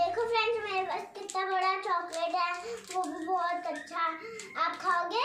देखो फ्रेंड्स मेरे पास कितना बड़ा चॉकलेट है वो भी बहुत अच्छा। आप खाओगे?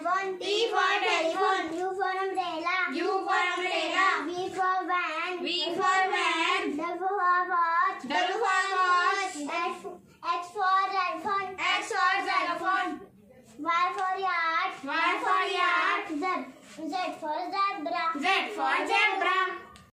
elephant. T for telephone. U for umbrella. U for umbrella. V for van. V for van. W for watch. W for watch. X, X for iPhone, X for xylophone. Y for yard. Y for yard. Z, Z for zebra. Z for zebra.